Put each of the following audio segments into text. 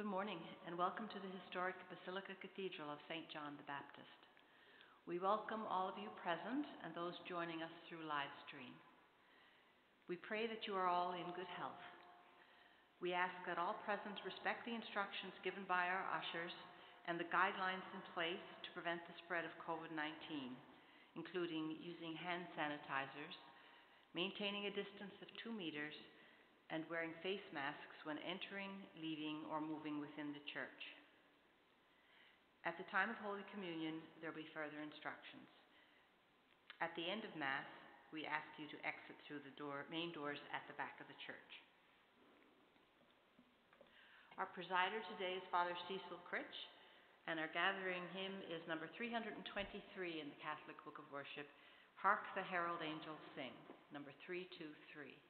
Good morning and welcome to the historic Basilica Cathedral of St. John the Baptist. We welcome all of you present and those joining us through live stream. We pray that you are all in good health. We ask that all present respect the instructions given by our ushers and the guidelines in place to prevent the spread of COVID 19, including using hand sanitizers, maintaining a distance of two meters, and wearing face masks when entering, leaving, or moving within the church. At the time of Holy Communion, there will be further instructions. At the end of Mass, we ask you to exit through the door, main doors at the back of the church. Our presider today is Father Cecil Critch, and our gathering hymn is number 323 in the Catholic Book of Worship, Hark the Herald Angels Sing, number 323.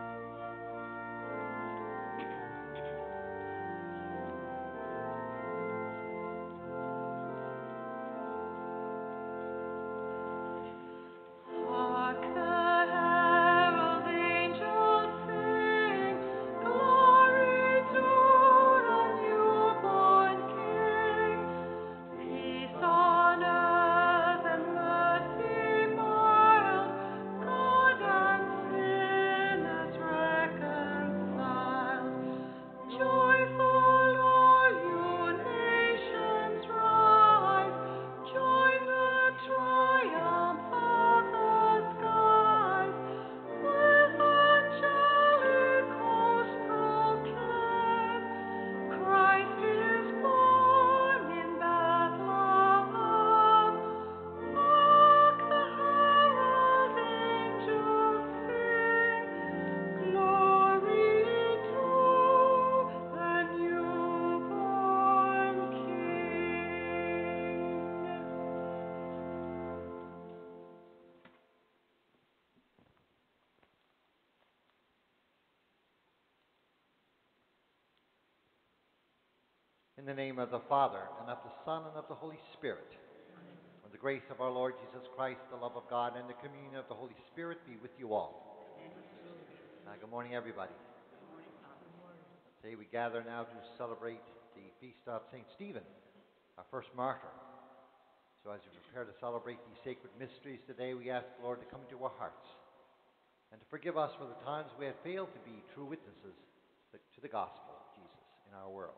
In the name of the Father, and of the Son, and of the Holy Spirit. with the grace of our Lord Jesus Christ, the love of God, and the communion of the Holy Spirit be with you all. Uh, good morning, everybody. Today we gather now to celebrate the feast of St. Stephen, our first martyr. So as we prepare to celebrate these sacred mysteries today, we ask the Lord to come into our hearts and to forgive us for the times we have failed to be true witnesses to the gospel of Jesus in our world.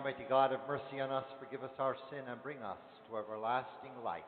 Almighty God have mercy on us, forgive us our sin, and bring us to everlasting life.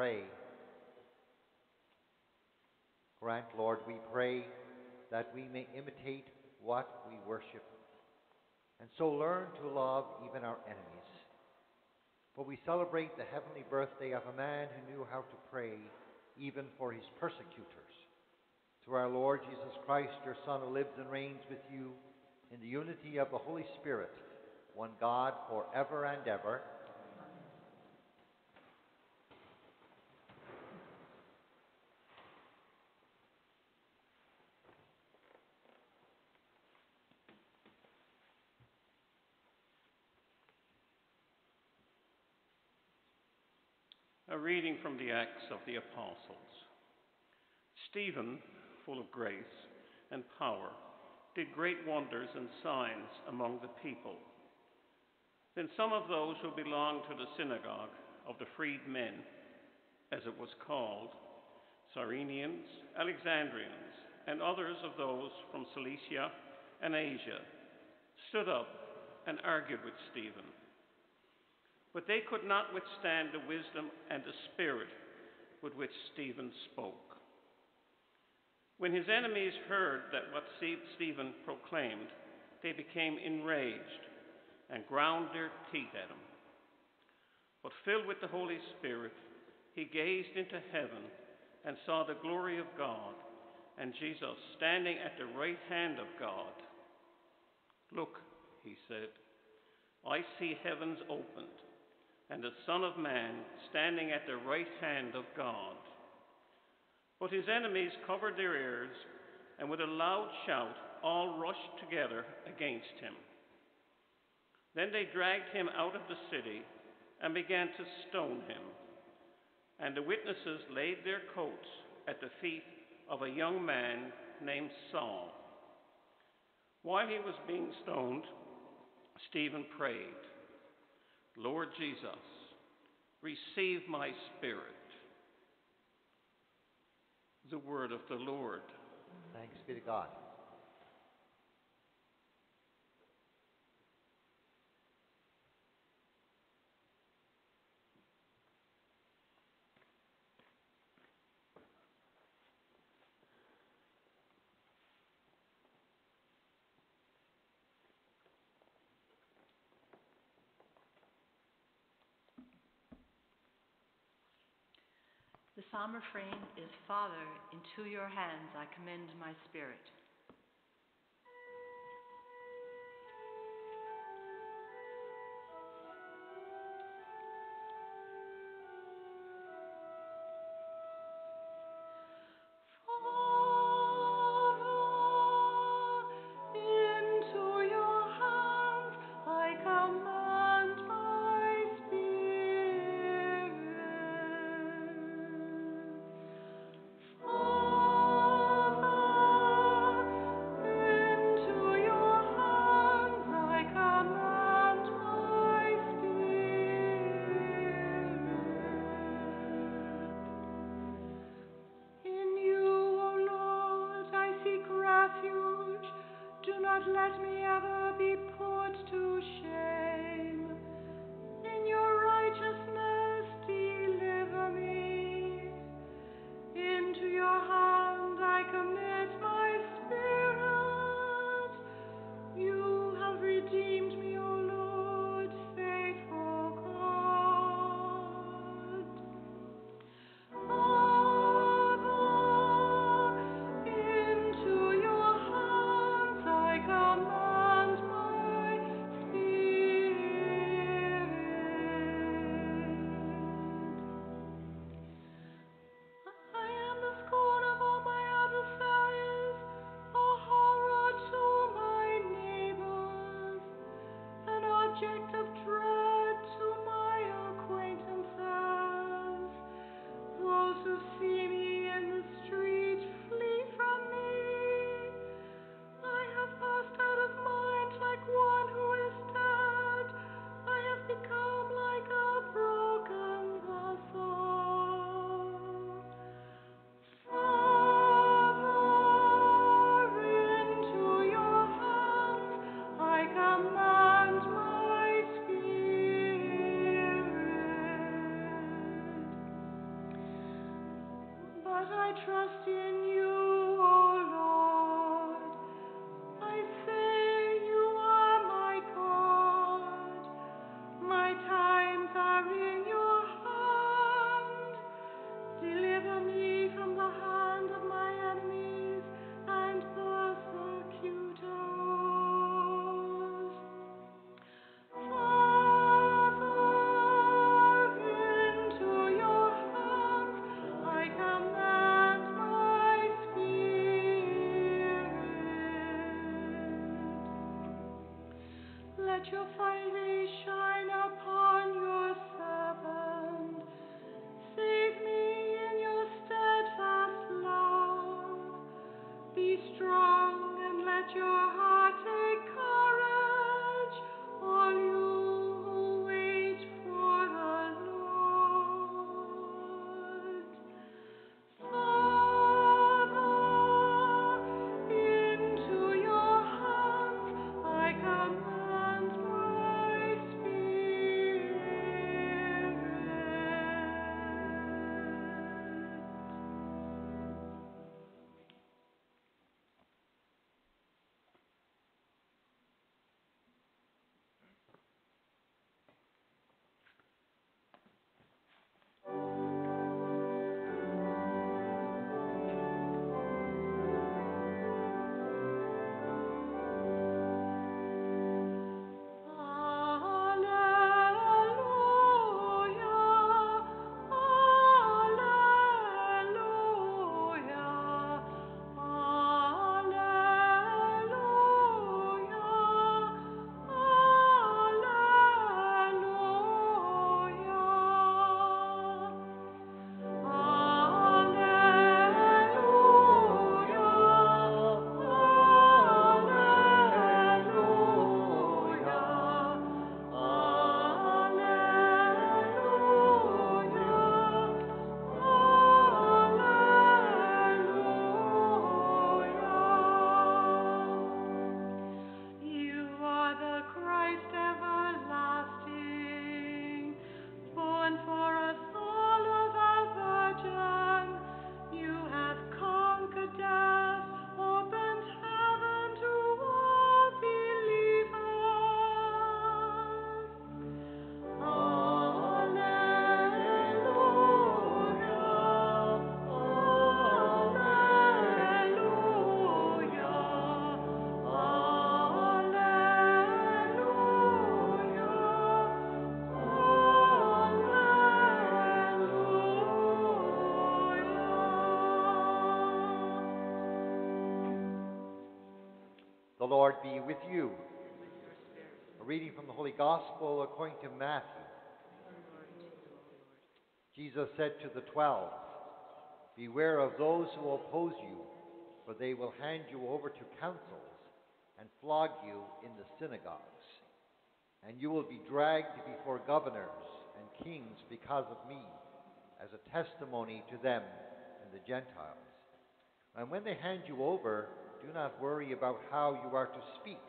Pray. Grant, Lord, we pray, that we may imitate what we worship, and so learn to love even our enemies. For we celebrate the heavenly birthday of a man who knew how to pray even for his persecutors. Through our Lord Jesus Christ, your Son, who lives and reigns with you in the unity of the Holy Spirit, one God, for ever and ever. A reading from the Acts of the Apostles. Stephen, full of grace and power, did great wonders and signs among the people. Then some of those who belonged to the synagogue of the freedmen, as it was called, Cyrenians, Alexandrians, and others of those from Cilicia and Asia, stood up and argued with Stephen. But they could not withstand the wisdom and the spirit with which Stephen spoke. When his enemies heard that what Stephen proclaimed, they became enraged and ground their teeth at him. But filled with the Holy Spirit, he gazed into heaven and saw the glory of God and Jesus standing at the right hand of God. Look, he said, I see heavens opened and the Son of Man standing at the right hand of God. But his enemies covered their ears, and with a loud shout, all rushed together against him. Then they dragged him out of the city and began to stone him. And the witnesses laid their coats at the feet of a young man named Saul. While he was being stoned, Stephen prayed. Lord Jesus, receive my spirit. The word of the Lord. Thanks be to God. Psalm refrain is Father, into your hands I commend my spirit. Lord be with you. A reading from the Holy Gospel according to Matthew. Jesus said to the twelve, Beware of those who oppose you, for they will hand you over to councils and flog you in the synagogues. And you will be dragged before governors and kings because of me, as a testimony to them and the Gentiles. And when they hand you over, do not worry about how you are to speak,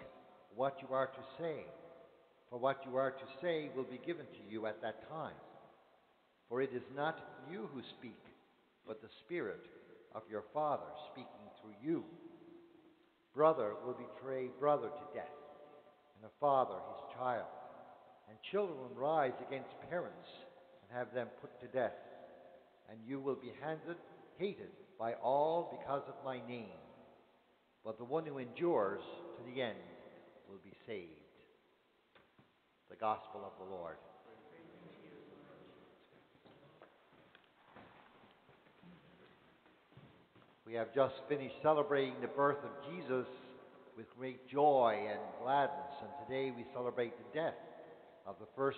what you are to say, for what you are to say will be given to you at that time. For it is not you who speak, but the Spirit of your Father speaking through you. Brother will betray brother to death, and a father his child. And children rise against parents and have them put to death. And you will be handed, hated by all because of my name. But the one who endures to the end will be saved. The Gospel of the Lord. We have just finished celebrating the birth of Jesus with great joy and gladness, and today we celebrate the death of the first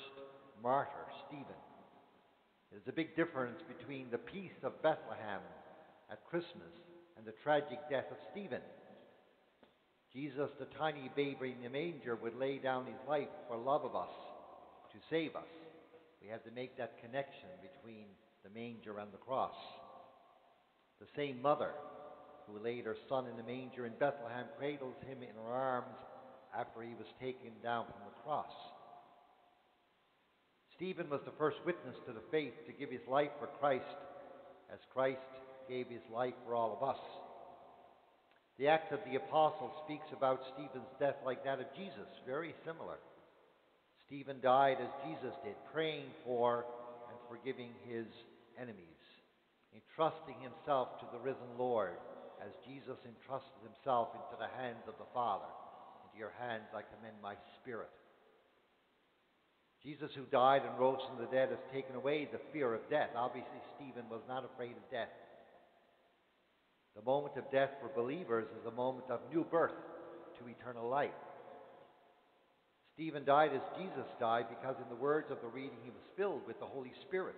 martyr, Stephen. There's a big difference between the peace of Bethlehem at Christmas and the tragic death of Stephen. Jesus, the tiny baby in the manger, would lay down his life for love of us, to save us. We have to make that connection between the manger and the cross. The same mother who laid her son in the manger in Bethlehem cradles him in her arms after he was taken down from the cross. Stephen was the first witness to the faith to give his life for Christ, as Christ gave his life for all of us. The Acts of the Apostles speaks about Stephen's death like that of Jesus, very similar. Stephen died as Jesus did, praying for and forgiving his enemies, entrusting himself to the risen Lord, as Jesus entrusted himself into the hands of the Father. Into your hands I commend my spirit. Jesus, who died and rose from the dead, has taken away the fear of death. Obviously, Stephen was not afraid of death. The moment of death for believers is a moment of new birth to eternal life. Stephen died as Jesus died because, in the words of the reading, he was filled with the Holy Spirit.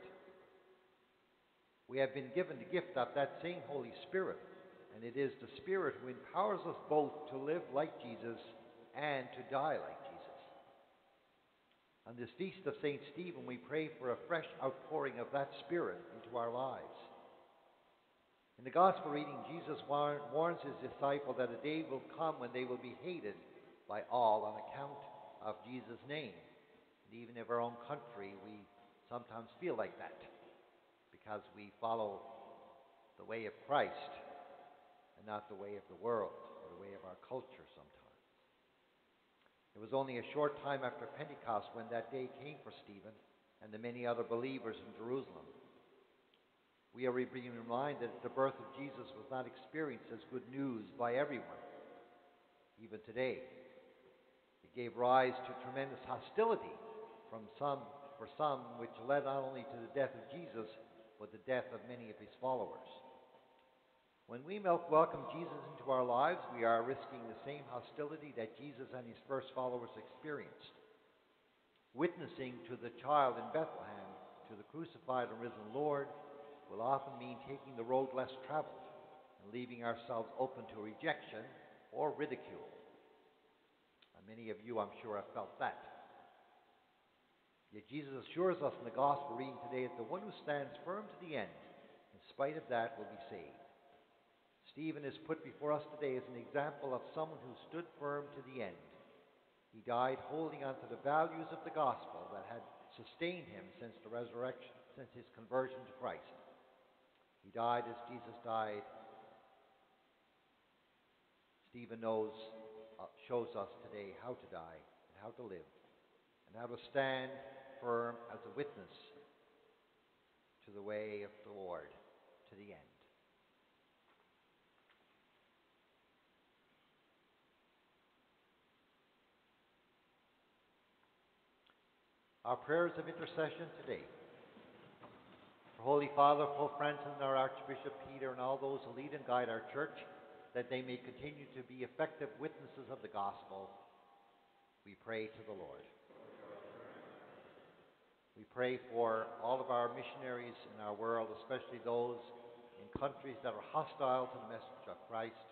We have been given the gift of that same Holy Spirit, and it is the Spirit who empowers us both to live like Jesus and to die like Jesus. On this feast of St. Stephen, we pray for a fresh outpouring of that Spirit into our lives. In the Gospel reading, Jesus warns his disciple that a day will come when they will be hated by all on account of Jesus' name. And even in our own country, we sometimes feel like that because we follow the way of Christ and not the way of the world or the way of our culture sometimes. It was only a short time after Pentecost when that day came for Stephen and the many other believers in Jerusalem. We are being reminded that the birth of Jesus was not experienced as good news by everyone, even today. It gave rise to tremendous hostility from some, for some, which led not only to the death of Jesus, but the death of many of his followers. When we welcome Jesus into our lives, we are risking the same hostility that Jesus and his first followers experienced. Witnessing to the child in Bethlehem, to the crucified and risen Lord, will often mean taking the road less traveled and leaving ourselves open to rejection or ridicule. And many of you, I'm sure, have felt that. Yet Jesus assures us in the gospel reading today that the one who stands firm to the end, in spite of that, will be saved. Stephen is put before us today as an example of someone who stood firm to the end. He died holding on to the values of the gospel that had sustained him since the resurrection, since his conversion to Christ. He died as Jesus died. Stephen knows, uh, shows us today how to die and how to live and how to stand firm as a witness to the way of the Lord to the end. Our prayers of intercession today. Holy Father, Pope Francis, and our Archbishop Peter, and all those who lead and guide our church, that they may continue to be effective witnesses of the gospel, we pray to the Lord. We pray for all of our missionaries in our world, especially those in countries that are hostile to the message of Christ.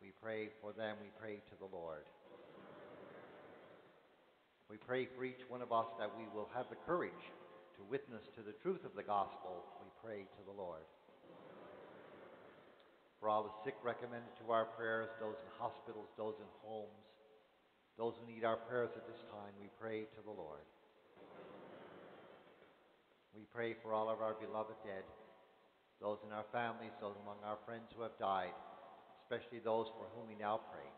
We pray for them. We pray to the Lord. We pray for each one of us that we will have the courage to witness to the truth of the gospel, we pray to the Lord. For all the sick recommended to our prayers, those in hospitals, those in homes, those who need our prayers at this time, we pray to the Lord. We pray for all of our beloved dead, those in our families, those among our friends who have died, especially those for whom we now pray.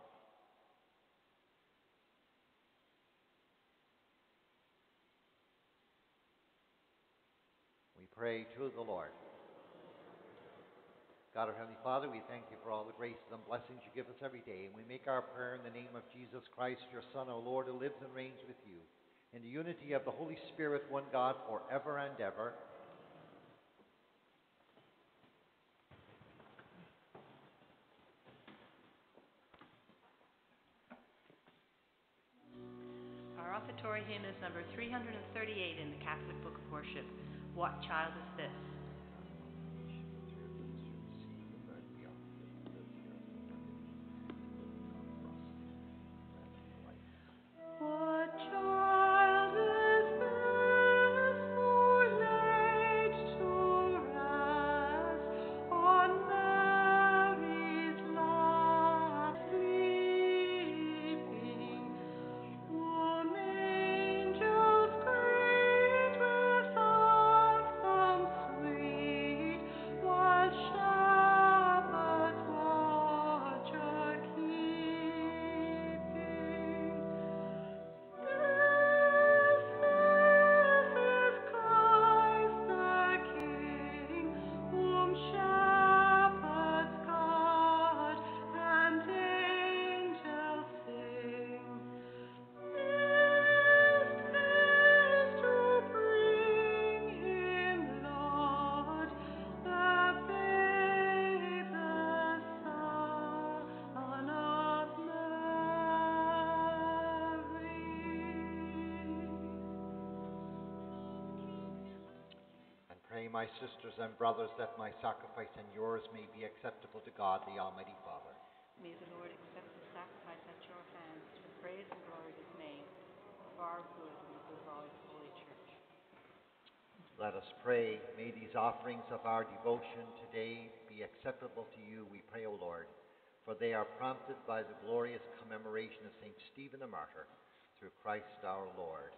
Pray to the Lord. God, our Heavenly Father, we thank you for all the graces and blessings you give us every day. And we make our prayer in the name of Jesus Christ, your Son, our Lord, who lives and reigns with you, in the unity of the Holy Spirit, one God, forever and ever. Our offertory hymn is number 338 in the Catholic Book of Worship. What child is this? My sisters and brothers, that my sacrifice and yours may be acceptable to God, the Almighty Father. May the Lord accept the sacrifice at your hands to the praise and glory of his name, for our good and the good of all his holy church. Let us pray. May these offerings of our devotion today be acceptable to you, we pray, O Lord, for they are prompted by the glorious commemoration of St. Stephen the Martyr, through Christ our Lord.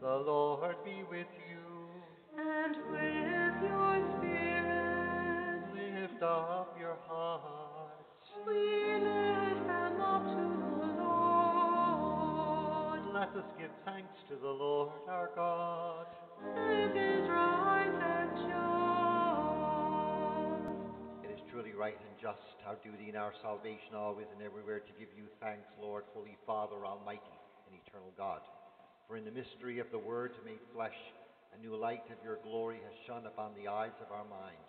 The Lord be with you. And with your spirit, Lift up your hearts. we lift them up to the Lord. Let us give thanks to the Lord our God. It is right and just. It is truly right and just, our duty and our salvation always and everywhere to give you thanks, Lord, Holy Father, Almighty and eternal God. For in the mystery of the Word made flesh, a new light of your glory has shone upon the eyes of our mind,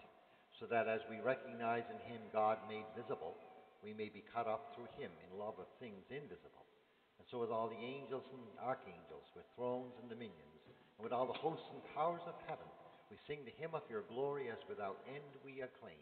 so that as we recognize in him God made visible, we may be caught up through him in love of things invisible. And so with all the angels and archangels, with thrones and dominions, and with all the hosts and powers of heaven, we sing the hymn of your glory as without end we acclaim.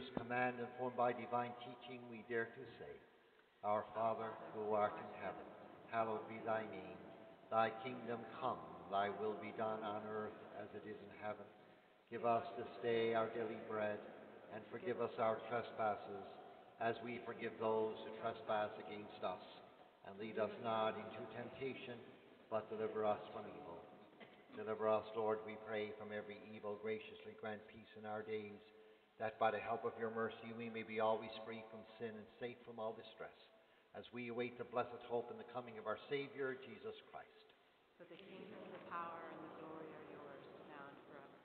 Saviour's command, informed by divine teaching, we dare to say, Our Father, who art in heaven, hallowed be thy name. Thy kingdom come, thy will be done on earth as it is in heaven. Give us this day our daily bread, and forgive us our trespasses, as we forgive those who trespass against us. And lead us not into temptation, but deliver us from evil. Deliver us, Lord, we pray, from every evil. Graciously grant peace in our days, that by the help of your mercy we may be always free from sin and safe from all distress, as we await the blessed hope and the coming of our Savior, Jesus Christ. For the kingdom, the power, and the glory are yours, now and forever.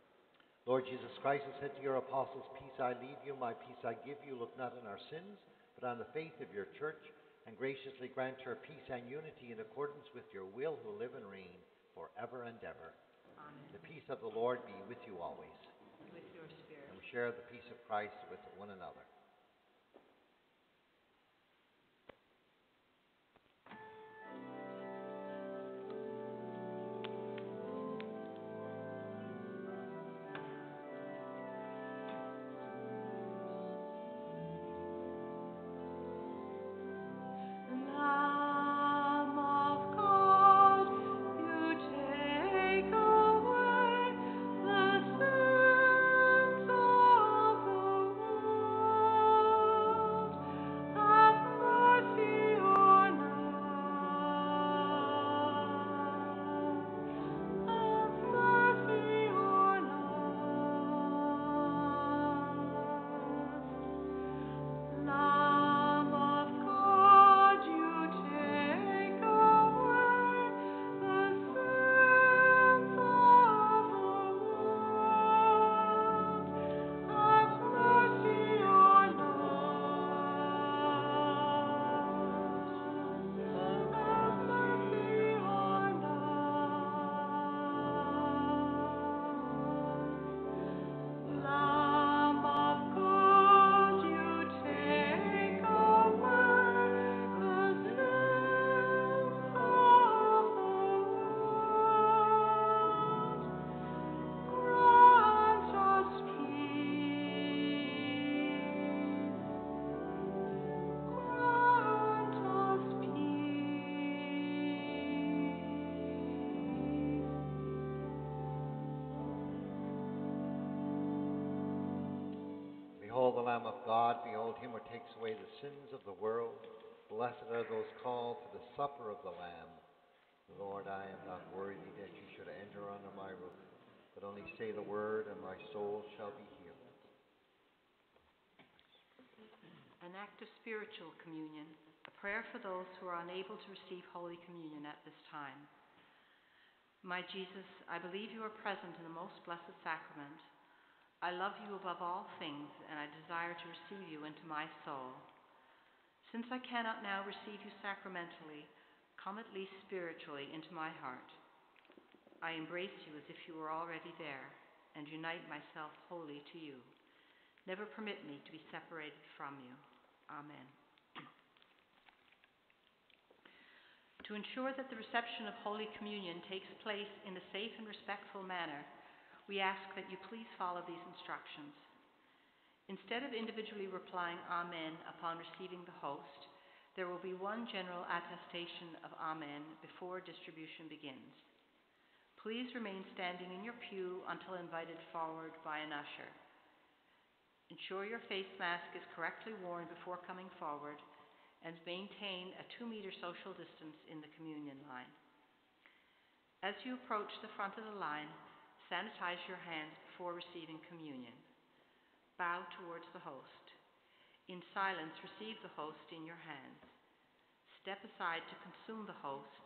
Lord Jesus Christ has said to your apostles, Peace I leave you, my peace I give you. Look not on our sins, but on the faith of your church, and graciously grant her peace and unity in accordance with your will, who live and reign forever and ever. Amen. The peace of the Lord be with you always, And with your spirit. and we share the peace of Christ with one another. God, behold him who takes away the sins of the world. Blessed are those called to the supper of the Lamb. Lord, I am not worthy that you should enter under my roof, but only say the word, and my soul shall be healed. An act of spiritual communion, a prayer for those who are unable to receive Holy Communion at this time. My Jesus, I believe you are present in the most blessed sacrament. I love you above all things, and I desire to receive you into my soul. Since I cannot now receive you sacramentally, come at least spiritually into my heart. I embrace you as if you were already there, and unite myself wholly to you. Never permit me to be separated from you. Amen. To ensure that the reception of Holy Communion takes place in a safe and respectful manner, we ask that you please follow these instructions. Instead of individually replying Amen upon receiving the host, there will be one general attestation of Amen before distribution begins. Please remain standing in your pew until invited forward by an usher. Ensure your face mask is correctly worn before coming forward and maintain a two meter social distance in the communion line. As you approach the front of the line, sanitize your hands before receiving communion. Bow towards the host. In silence, receive the host in your hands. Step aside to consume the host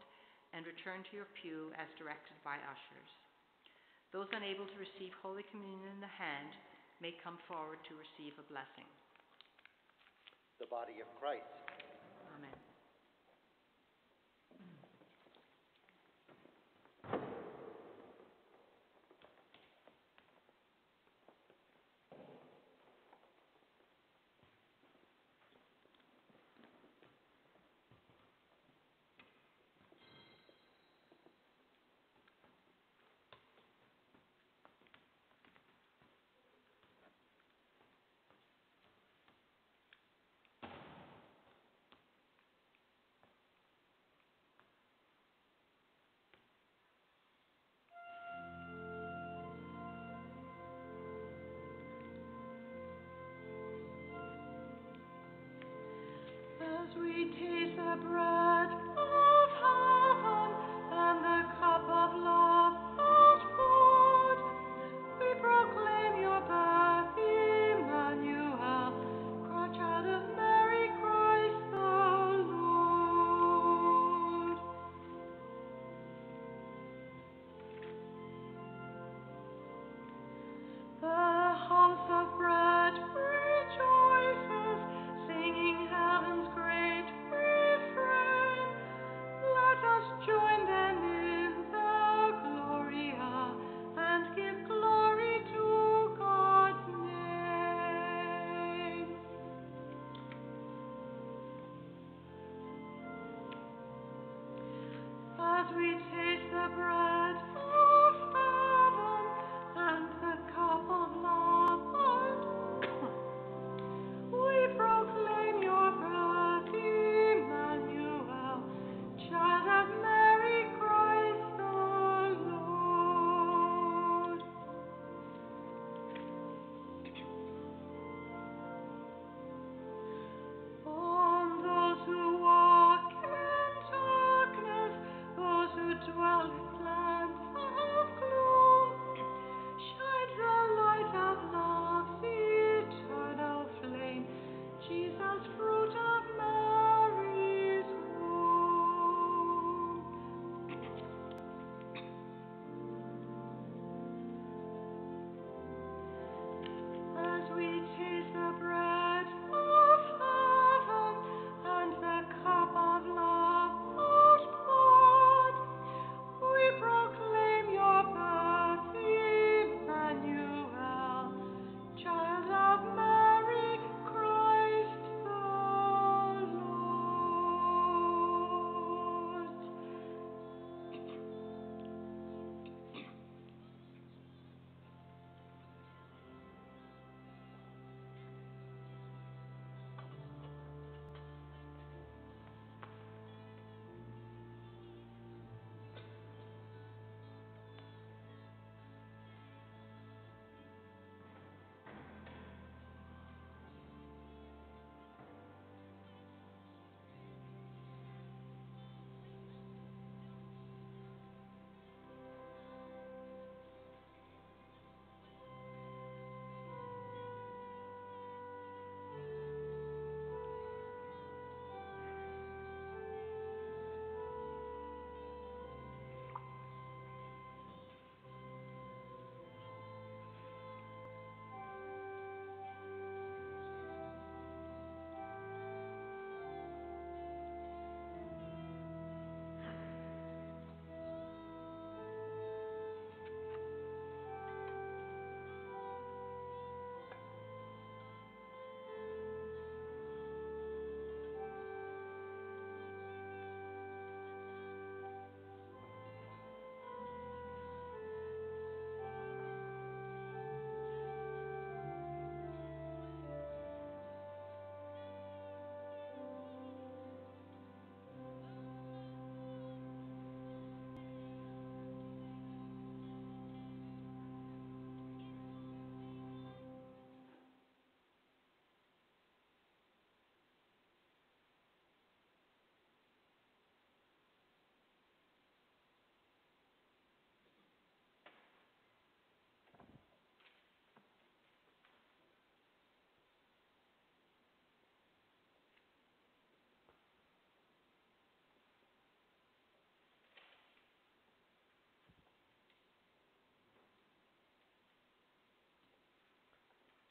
and return to your pew as directed by ushers. Those unable to receive Holy Communion in the hand may come forward to receive a blessing. The body of Christ. We taste the bread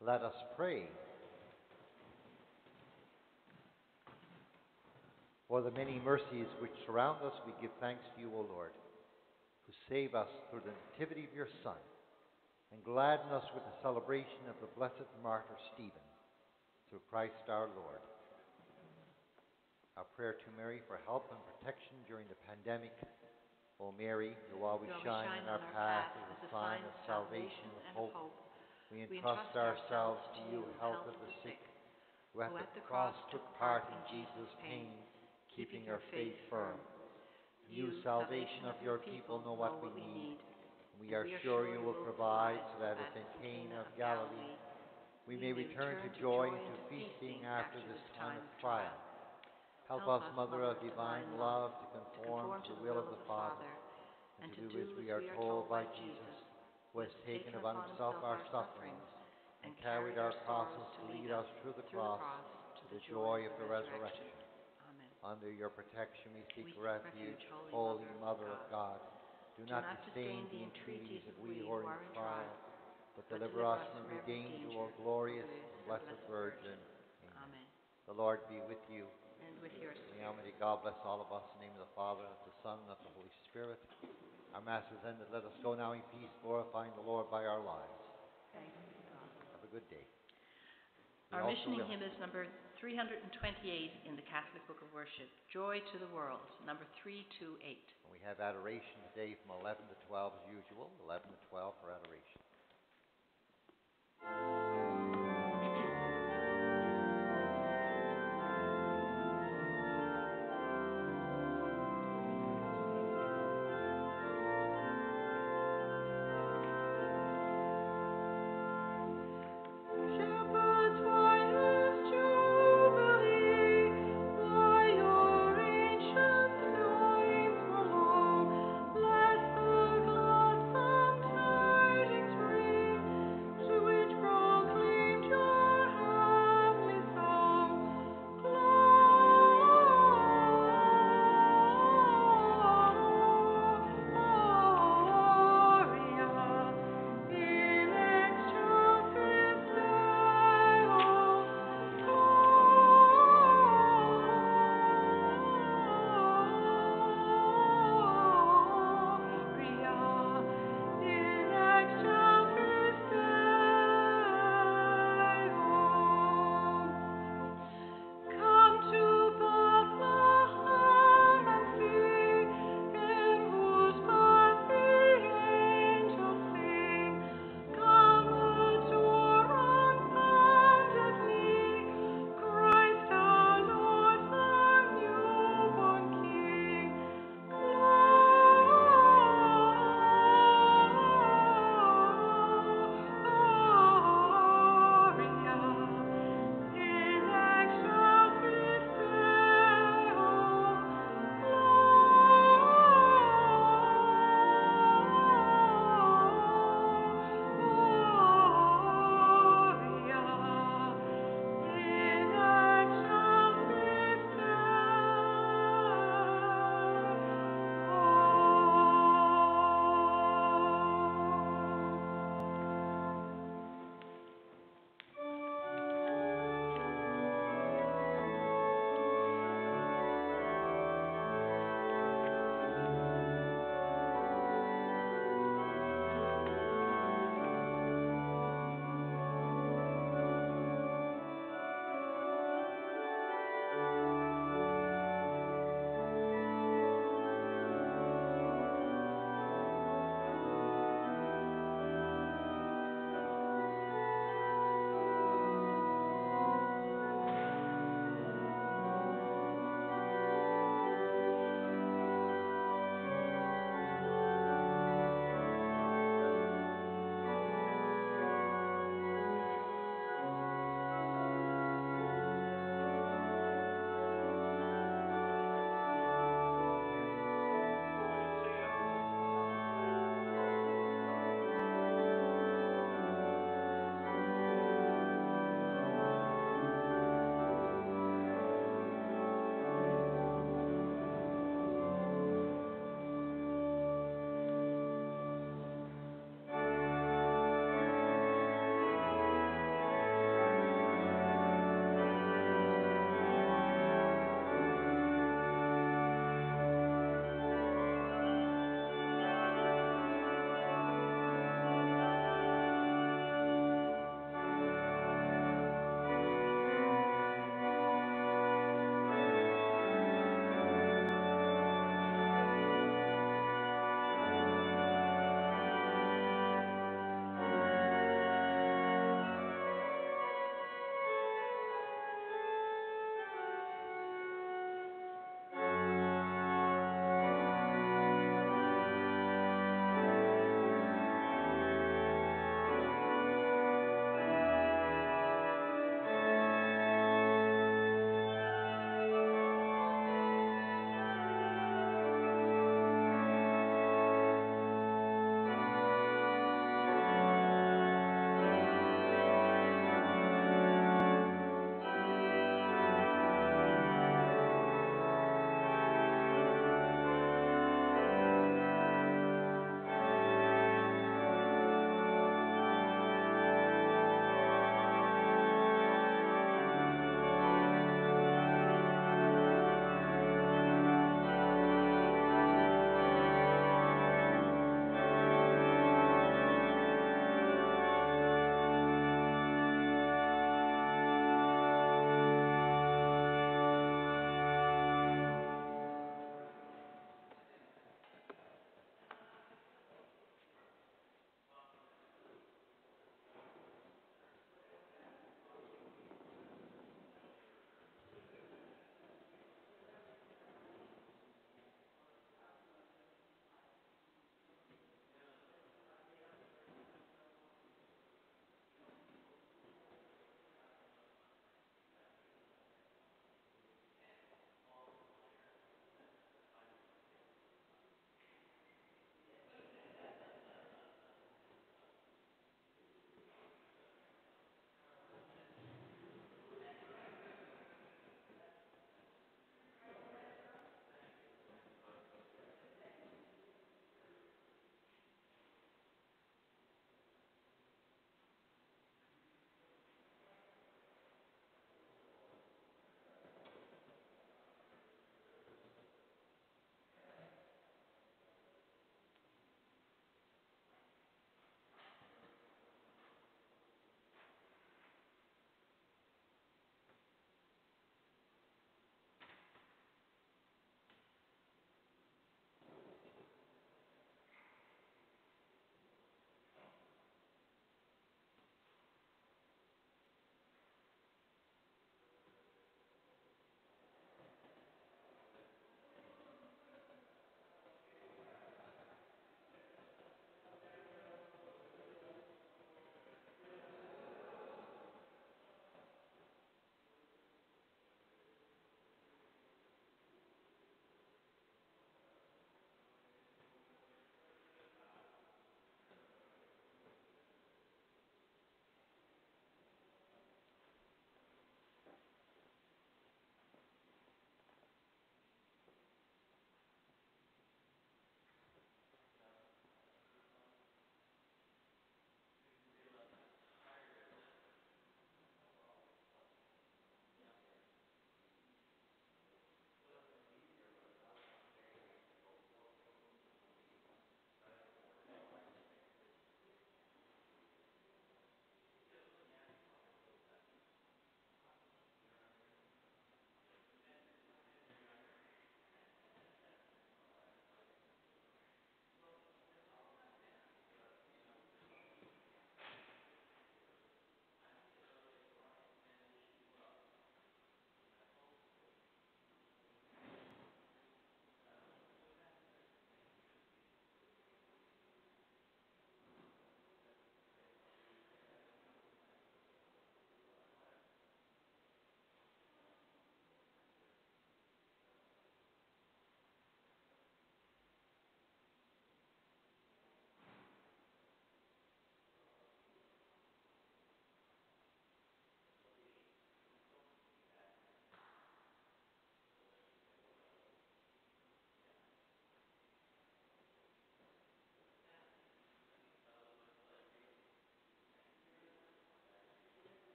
Let us pray. For the many mercies which surround us, we give thanks to you, O Lord, who save us through the nativity of your Son, and gladden us with the celebration of the blessed martyr Stephen, through Christ our Lord. Our prayer to Mary for help and protection during the pandemic. O Mary, who always You always shine in our path as a sign of salvation and and hope, we entrust ourselves to you, health of the sick, who at the cross took part in Jesus' pain, keeping your faith firm. You, salvation of your people, know what we need. We are sure you will provide so that as in Cana of Galilee, we may return to joy and to feasting after this time of trial. Help us, Mother of divine love, to conform to the will of the Father, and to do as we are told by Jesus, who has taken upon himself our sufferings and carried our crosses to lead us through the cross to the joy of the resurrection. Under your protection we seek refuge, Holy Mother of God. Do not disdain the entreaties of we who are in trial, but deliver us from every danger, O glorious and blessed Virgin. Amen. The Lord be with you. And with your And spirit. the Almighty God bless all of us in the name of the Father, and of the Son, and of the Holy Spirit. Our Mass is ended. Let us go now in peace, glorifying the Lord by our lives. Thanks be God. Have a good day. We Our missioning hymn is number 328 in the Catholic Book of Worship, Joy to the World, number 328. And we have adoration today from 11 to 12 as usual, 11 to 12 for adoration.